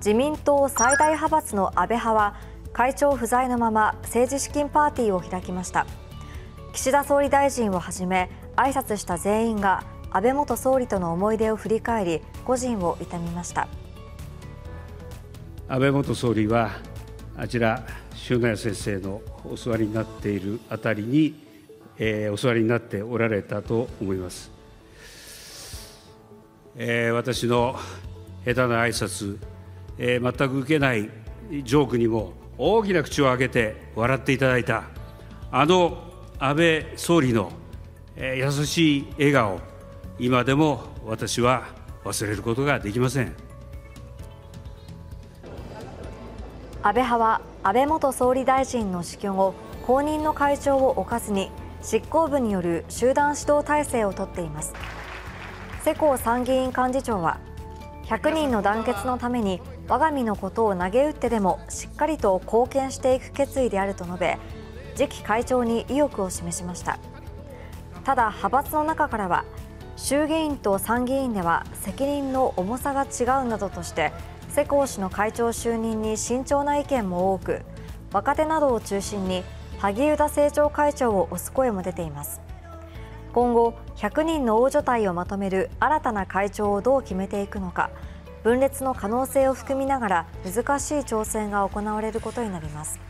自民党最大派閥の安倍派は会長不在のまま政治資金パーティーを開きました。岸田総理大臣をはじめ挨拶した全員が安倍元総理との思い出を振り返り故人を悼みました。安倍元総理はあちら塩谷先生のお座りになっているあたりに、えー、お座りになっておられたと思います、えー、私の下手な挨拶、えー、全く受けないジョークにも大きな口を開けて笑っていただいたあの安倍総理の優しい笑顔今でも私は忘れることができません安倍派は安倍元総理大臣の死去後後任の会長を置かずに執行部による集団指導体制をとっています。世耕参議院幹事長は100人の団結のために我が身のことを投げ打ってでもしっかりと貢献していく決意であると述べ次期会長に意欲を示しました。ただ派閥の中からは衆議院と参議院では責任の重さが違うなどとして世耕氏の会長就任に慎重な意見も多く若手などを中心に萩生田政調会長を推す声も出ています。今後100人の大所帯をまとめる新たな会長をどう決めていくのか分裂の可能性を含みながら難しい調整が行われることになります。